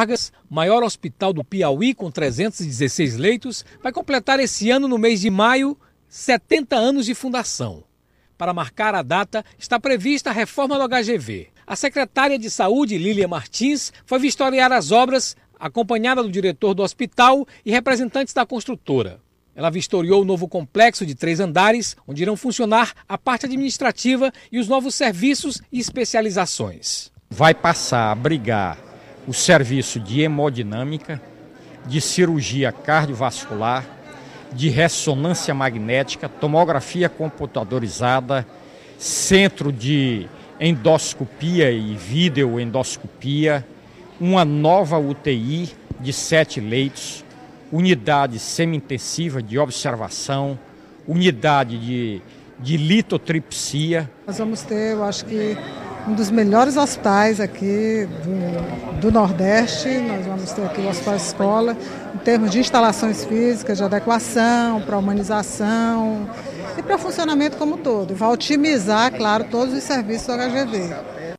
Vargas, maior hospital do Piauí com 316 leitos, vai completar esse ano, no mês de maio, 70 anos de fundação. Para marcar a data, está prevista a reforma do HGV. A secretária de Saúde, Lília Martins, foi vistoriar as obras, acompanhada do diretor do hospital e representantes da construtora. Ela vistoriou o novo complexo de três andares, onde irão funcionar a parte administrativa e os novos serviços e especializações. Vai passar a abrigar o serviço de hemodinâmica, de cirurgia cardiovascular, de ressonância magnética, tomografia computadorizada, centro de endoscopia e videoendoscopia, uma nova UTI de sete leitos, unidade semi-intensiva de observação, unidade de, de litotripsia. Nós vamos ter, eu acho que um dos melhores hospitais aqui do, do, Nordeste. Nós vamos ter aqui o Hospital Escola, em termos de instalações físicas, de adequação, para humanização e para funcionamento como um todo. Vai otimizar, claro, todos os serviços do HGV.